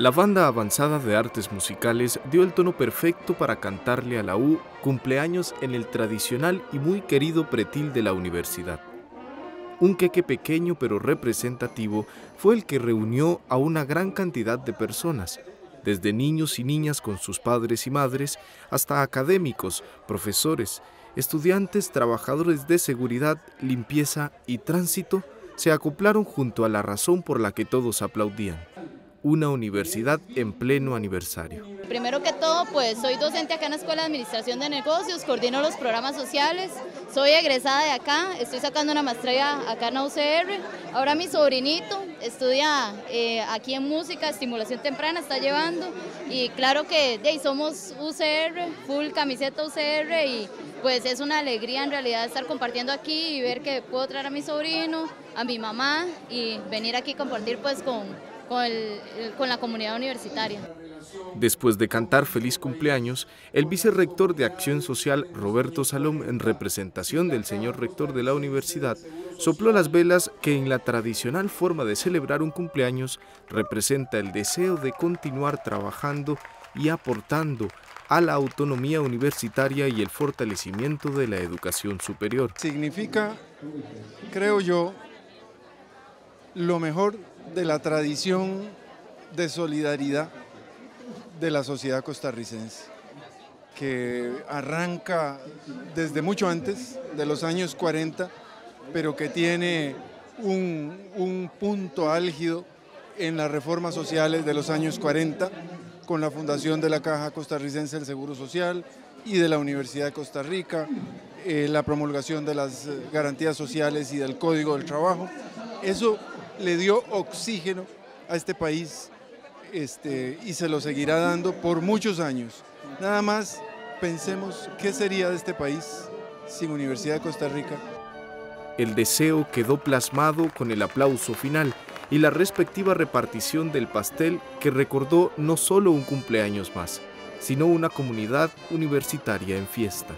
La banda avanzada de artes musicales dio el tono perfecto para cantarle a la U cumpleaños en el tradicional y muy querido pretil de la universidad. Un queque pequeño pero representativo fue el que reunió a una gran cantidad de personas, desde niños y niñas con sus padres y madres hasta académicos, profesores, estudiantes, trabajadores de seguridad, limpieza y tránsito, se acoplaron junto a la razón por la que todos aplaudían una universidad en pleno aniversario. Primero que todo, pues soy docente acá en la Escuela de Administración de Negocios, coordino los programas sociales, soy egresada de acá, estoy sacando una maestría acá en la UCR. Ahora mi sobrinito estudia eh, aquí en música, estimulación temprana, está llevando y claro que de somos UCR, full camiseta UCR y pues es una alegría en realidad estar compartiendo aquí y ver que puedo traer a mi sobrino, a mi mamá y venir aquí compartir pues con con, la comunidad universitaria. Después de cantar feliz cumpleaños, el vicerrector de Acción Social, Roberto Salom, en representación del señor rector de la universidad, sopló las velas que en la tradicional forma de celebrar un cumpleaños representa el deseo de continuar trabajando y aportando a la autonomía universitaria y el fortalecimiento de la educación superior. Significa, creo yo, lo mejor de la tradición de solidaridad de la sociedad costarricense, que arranca desde mucho antes, de los años 40, pero que tiene un, punto álgido en las reformas sociales de los años 40, con la fundación de la Caja Costarricense del Seguro Social y de la Universidad de Costa Rica, eh, la promulgación de las garantías sociales y del Código del Trabajo. Eso le dio oxígeno a este país este, y se lo seguirá dando por muchos años. Nada más pensemos qué sería de este país sin Universidad de Costa Rica. El deseo quedó plasmado con el aplauso final y la respectiva repartición del pastel que recordó no solo un cumpleaños más, sino una comunidad universitaria en fiesta.